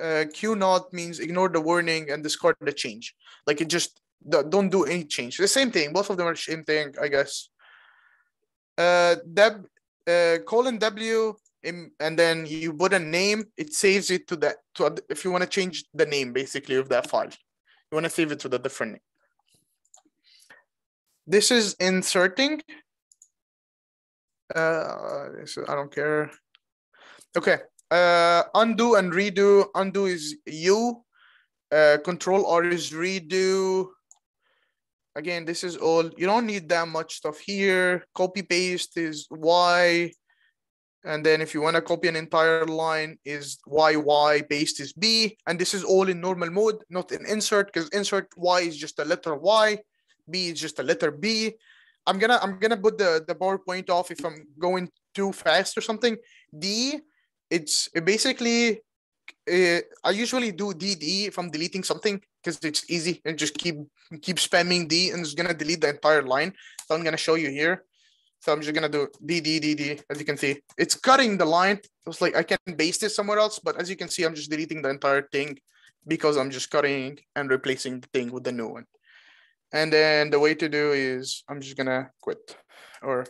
Uh, Q not means ignore the warning and discard the change. Like it just don't do any change. The same thing. Both of them are the same thing, I guess uh, deb, uh, colon W, and then you put a name, it saves it to that. To if you want to change the name basically of that file, you want to save it to the different name. This is inserting. Uh, I don't care. Okay. Uh, undo and redo. Undo is U. Uh, control R is redo again, this is all, you don't need that much stuff here. Copy paste is Y. And then if you want to copy an entire line is Y, Y, paste is B. And this is all in normal mode, not in insert, because insert Y is just a letter Y, B is just a letter B. I'm gonna I'm gonna put the, the PowerPoint off if I'm going too fast or something. D, it's basically uh, I usually do DD if I'm deleting something because it's easy and just keep keep spamming D and it's gonna delete the entire line. So I'm gonna show you here. So I'm just gonna do D D D D as you can see. It's cutting the line. It's like I can base this somewhere else, but as you can see, I'm just deleting the entire thing because I'm just cutting and replacing the thing with the new one. And then the way to do is I'm just gonna quit or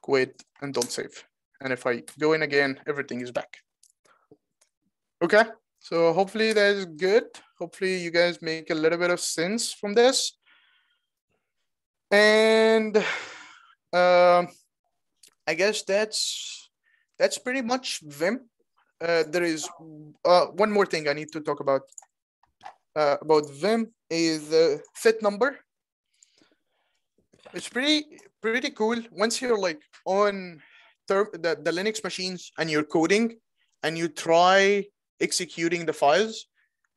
quit and don't save. And if I go in again, everything is back. Okay, so hopefully that is good. Hopefully you guys make a little bit of sense from this. And um, I guess that's that's pretty much Vim. Uh, there is uh, one more thing I need to talk about uh, about Vim is the set number. It's pretty pretty cool once you're like on the, the Linux machines and you're coding and you try executing the files,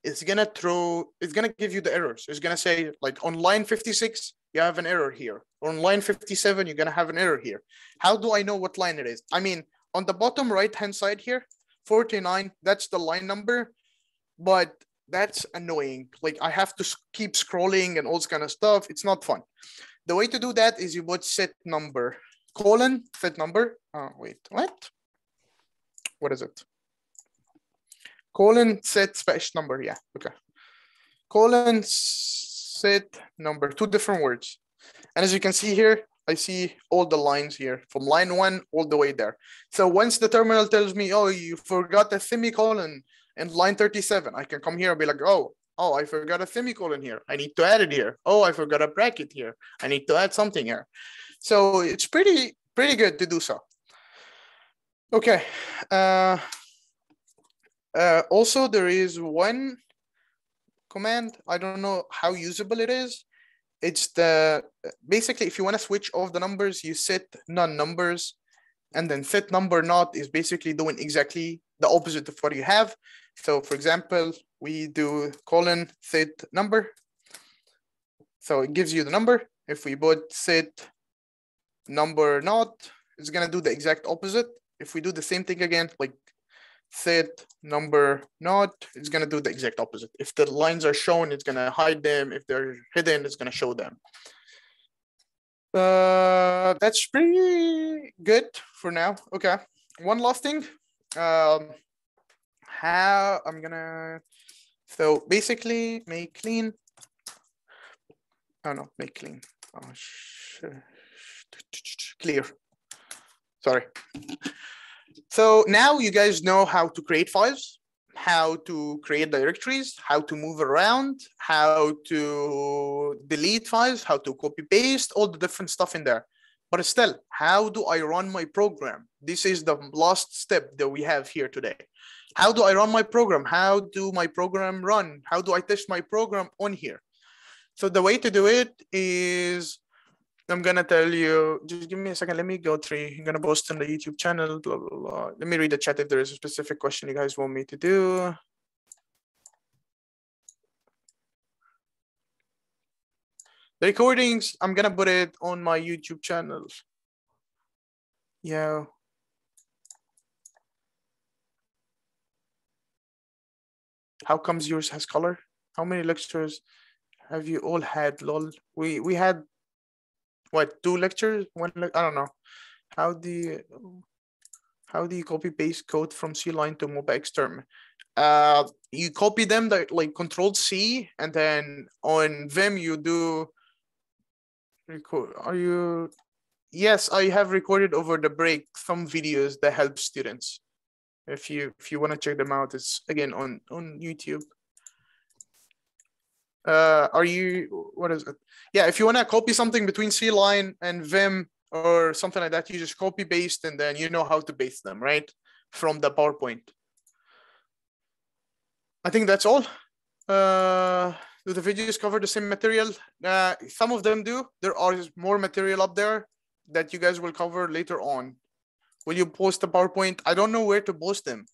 it's gonna throw it's gonna give you the errors. It's gonna say like on line 56, you have an error here. On line 57, you're gonna have an error here. How do I know what line it is? I mean, on the bottom right hand side here, 49, that's the line number, but that's annoying. Like I have to keep scrolling and all this kind of stuff. It's not fun. The way to do that is you would set number colon set number. Oh, wait, what? What is it? Colon set special number. Yeah, okay. Colon set number, two different words. And as you can see here, I see all the lines here from line one all the way there. So once the terminal tells me, oh, you forgot a semicolon in line 37, I can come here and be like, oh, oh, I forgot a semicolon here. I need to add it here. Oh, I forgot a bracket here. I need to add something here. So it's pretty, pretty good to do so. Okay. Uh, uh, also, there is one command. I don't know how usable it is. It's the basically if you want to switch off the numbers, you set non-numbers, and then set number not is basically doing exactly the opposite of what you have. So for example, we do colon set number. So it gives you the number. If we put set number not, it's gonna do the exact opposite. If we do the same thing again, like set number not, it's gonna do the exact opposite. If the lines are shown, it's gonna hide them. If they're hidden, it's gonna show them. Uh, that's pretty good for now. Okay, one last thing. Um, how I'm gonna, so basically make clean. Oh no, make clean. Oh, clear. Sorry. So now you guys know how to create files, how to create directories, how to move around, how to delete files, how to copy paste, all the different stuff in there. But still, how do I run my program? This is the last step that we have here today. How do I run my program? How do my program run? How do I test my program on here? So the way to do it is I'm gonna tell you, just give me a second. Let me go through. I'm gonna post on the YouTube channel, blah, blah, blah. Let me read the chat if there is a specific question you guys want me to do. The recordings, I'm gonna put it on my YouTube channel. Yeah. How comes yours has color? How many lectures have you all had? Lol. We we had what two lectures? One I don't know. How do how do you copy paste code from CLion to MobaXterm? Uh, you copy them that like Control C, and then on Vim you do. Record. Are you? Yes, I have recorded over the break some videos that help students. If you if you want to check them out, it's again on on YouTube uh, are you, what is it? Yeah, if you want to copy something between CLion and Vim or something like that, you just copy paste and then you know how to paste them, right? From the PowerPoint. I think that's all. Uh, do the videos cover the same material? Uh, some of them do. There are more material up there that you guys will cover later on. Will you post the PowerPoint? I don't know where to post them.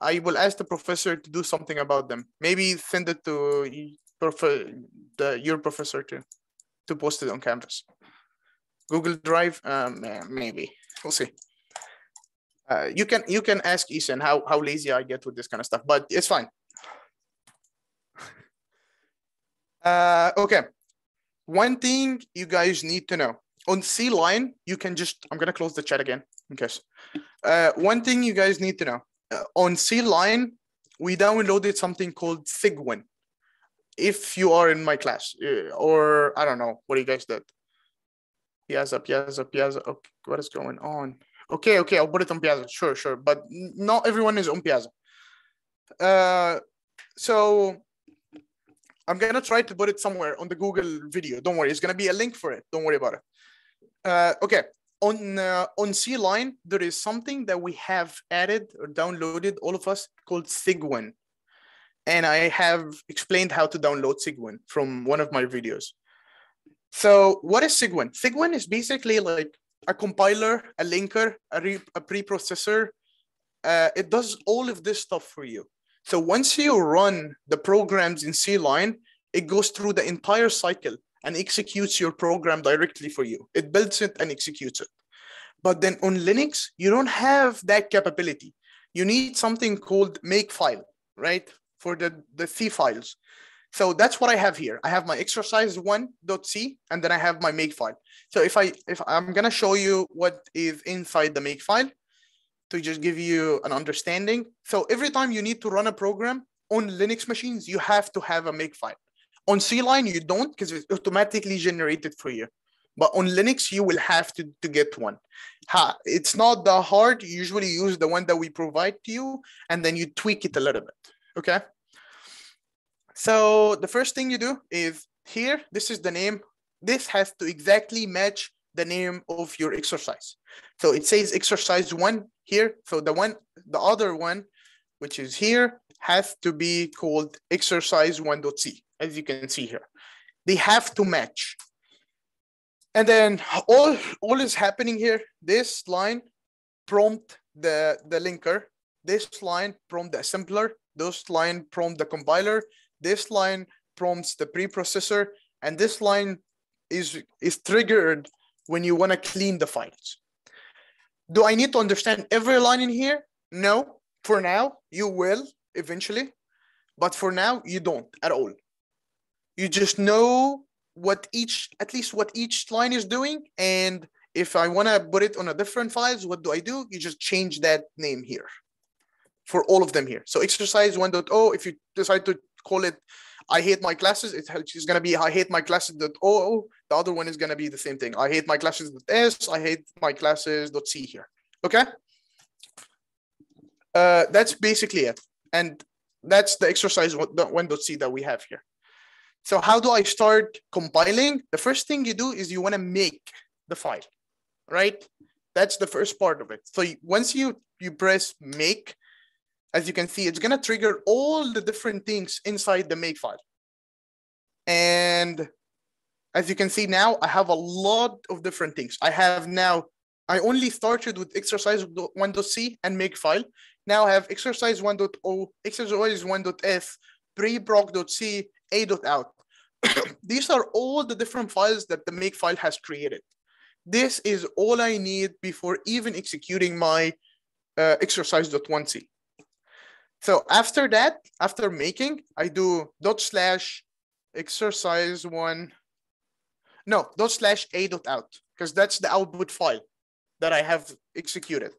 I will ask the professor to do something about them. Maybe send it to the your professor to to post it on Canvas. Google Drive, um, maybe we'll see. Uh, you can you can ask Ethan how how lazy I get with this kind of stuff, but it's fine. Uh, okay, one thing you guys need to know on CLion, you can just I'm gonna close the chat again in case. Uh, one thing you guys need to know uh, on CLion, we downloaded something called Cygwin. if you are in my class uh, or I don't know what you guys did. Piazza, Piazza, Piazza. Okay, what is going on? Okay, okay, I'll put it on Piazza. Sure, sure. But not everyone is on Piazza. Uh, so I'm gonna try to put it somewhere on the Google video. Don't worry, it's gonna be a link for it. Don't worry about it. Uh, okay, on uh, on CLion there is something that we have added or downloaded all of us called Cygwin, and I have explained how to download Cygwin from one of my videos. So what is Cygwin? Cygwin is basically like a compiler, a linker, a, re- a preprocessor. Uh, it does all of this stuff for you. So once you run the programs in CLion, it goes through the entire cycle and executes your program directly for you. It builds it and executes it. But then on Linux, you don't have that capability. You need something called makefile, right? For the, the C files. So that's what I have here. I have my exercise1.c and then I have my makefile. So if I if I'm gonna show you what is inside the makefile to just give you an understanding. So every time you need to run a program on Linux machines, you have to have a makefile. On CLion, you don't because it's automatically generated for you. But on Linux, you will have to, to get one. Ha, it's not that hard. You usually use the one that we provide to you, and then you tweak it a little bit. Okay. So the first thing you do is here, this is the name. This has to exactly match the name of your exercise. So it says exercise one here. So the one, the other one, which is here, has to be called exercise 1.c, as you can see here. They have to match. And then all, all is happening here. This line prompt the, the linker. This line prompt the assembler. This line prompt the compiler. This line prompts the preprocessor. And this line is, is triggered when you want to clean the files. Do I need to understand every line in here? No. For now, you will eventually, but for now, you don't at all. You just know what each, at least what each line is doing. And if I want to put it on a different files, what do I do? You just change that name here for all of them here. So exercise 1.0, if you decide to call it I hate my classes, it's going to be I hate my classes.o. The other one is going to be the same thing. I hate my classes.s. I hate my classes.c here. Okay. Uh, that's basically it. And that's the exercise 1.c that we have here. So how do I start compiling? The first thing you do is you want to make the file, right? That's the first part of it. So once you, you press make, as you can see, it's going to trigger all the different things inside the make file. And as you can see now, I have a lot of different things. I have now, I only started with exercise 1.c and make file. Now I have exercise 1.0, exercise 1.s, preproc.c, a.out. These are all the different files that the make file has created. This is all I need before even executing my uh, exercise.1c. So after that, after making, I do dot slash exercise one, no, dot slash a dot out, because that's the output file that I have executed.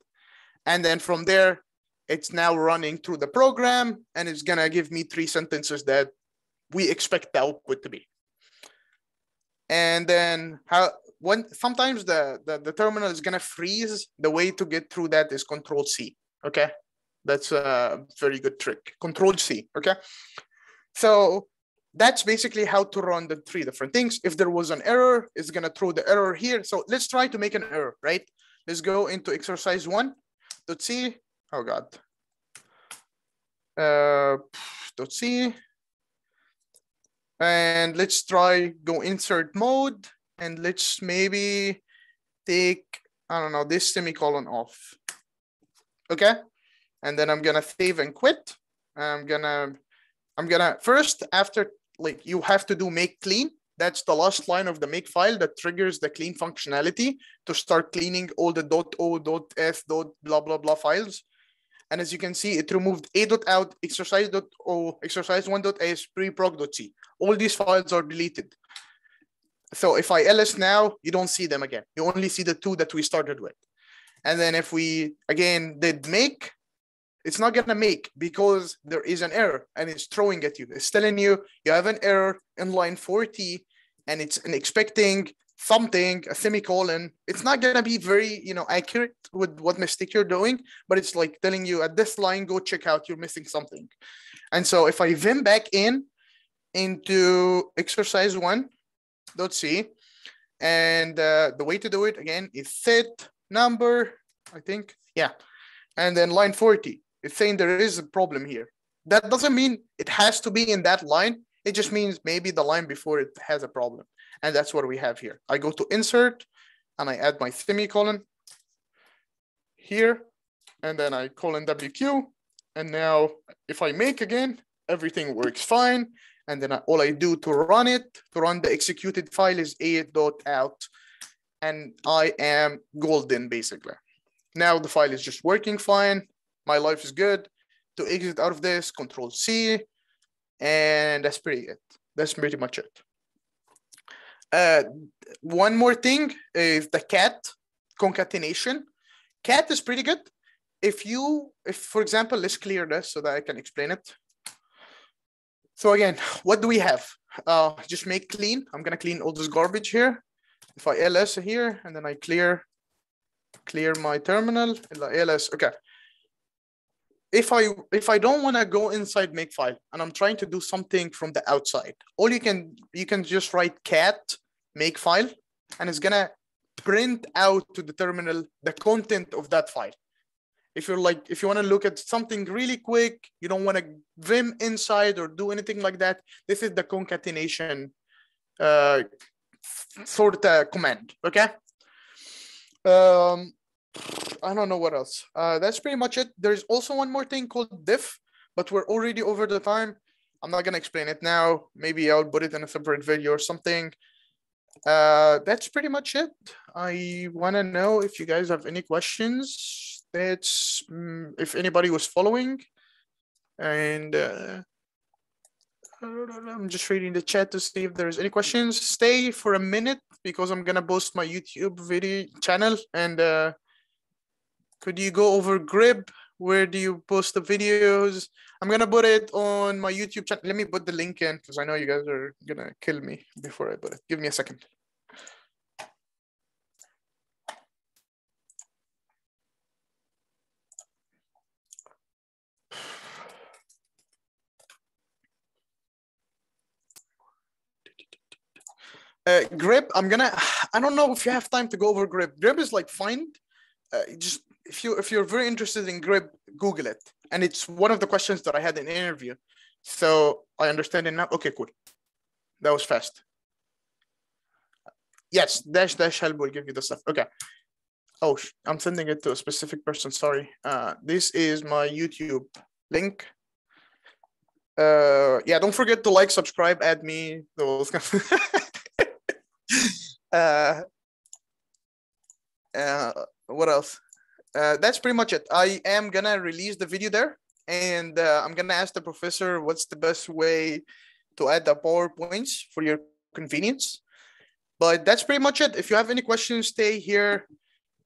And then from there, it's now running through the program and it's gonna give me three sentences that we expect the output to be. And then how when sometimes the, the, the terminal is gonna freeze, the way to get through that is control C, okay? That's a very good trick. Control C, okay? So that's basically how to run the three different things. If there was an error, it's gonna throw the error here. So let's try to make an error, right? Let's go into exercise one. Dot C. Oh God. Uh, dot C. And let's try go insert mode, and let's maybe take I don't know this semicolon off. Okay, and then I'm gonna save and quit. I'm gonna I'm gonna first after like you have to do make clean. That's the last line of the make file that triggers the clean functionality to start cleaning all the .o, .s, blah, blah, blah files. And as you can see, it removed a.out, exercise.o, exercise1.s, preproc.c. All these files are deleted. So if I ls now, you don't see them again. You only see the two that we started with. And then if we, again, did make, it's not gonna make because there is an error and it's throwing at you. It's telling you you have an error in line 40 and it's an expecting something, a semicolon. It's not gonna be very, you know, accurate with what mistake you're doing, but it's like telling you at this line, go check out, you're missing something. And so if I vim back in into exercise one, dot C, and uh, the way to do it again is set number, I think, yeah. And then line 40, it's saying there is a problem here. That doesn't mean it has to be in that line. It just means maybe the line before it has a problem. And that's what we have here. I go to insert and I add my semicolon here, and then I colon WQ. And now if I make again, everything works fine. And then I, all I do to run it, to run the executed file is a.out. And I am golden basically. Now the file is just working fine. My life is good. To exit out of this, control C. And that's pretty it. That's pretty much it. Uh, one more thing is the cat concatenation. Cat is pretty good. If you, if for example, let's clear this so that I can explain it. So again, what do we have? Uh, just make clean. I'm gonna clean all this garbage here. If I ls here and then I clear, clear my terminal, ls, okay. If I if I don't want to go inside makefile and I'm trying to do something from the outside, all you can you can just write cat makefile and it's gonna print out to the terminal the content of that file. If you're like if you want to look at something really quick you don't want to vim inside or do anything like that this is the concatenation uh, sort of command okay? Um i don't know what else. Uh, that's pretty much it. There's also one more thing called diff but we're already over the time. I'm not going to explain it now. Maybe i'll put it in a separate video or something. Uh that's pretty much it. I want to know if you guys have any questions. That's mm, if anybody was following. And uh i'm just reading the chat to see if there's any questions. Stay for a minute because i'm gonna post my youtube video channel and uh could you go over grep where do you post the videos i'm gonna put it on my youtube channel let me put the link in because i know you guys are gonna kill me before i put it give me a second Uh, grep, I'm gonna. I don't know if you have time to go over grep. Grep is like find. Uh, just if you if you're very interested in grep, Google it, and it's one of the questions that I had in interview. So I understand it now. Okay, cool. That was fast. Yes, dash dash help will give you the stuff. Okay. Oh, I'm sending it to a specific person. Sorry. Uh, this is my YouTube link. Uh, yeah, don't forget to like, subscribe, add me. Those. uh, uh, what else? Uh, that's pretty much it. I am gonna release the video there, and uh, I'm gonna ask the professor what's the best way to add the PowerPoints for your convenience. But that's pretty much it. If you have any questions, stay here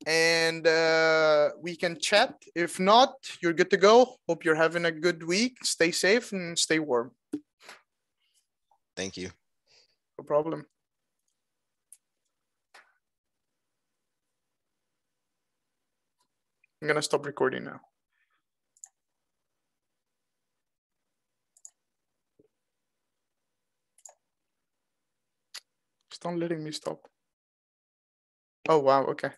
and uh, we can chat. If not, you're good to go. Hope you're having a good week. Stay safe and stay warm. Thank you. No problem. I'm gonna stop recording now. It's not letting me stop. Oh wow, okay.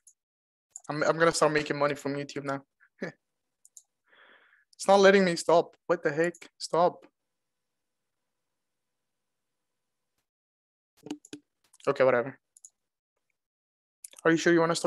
I'm I'm gonna start making money from YouTube now. it's not letting me stop. What the heck? Stop. Okay, whatever. Are you sure you want to stop?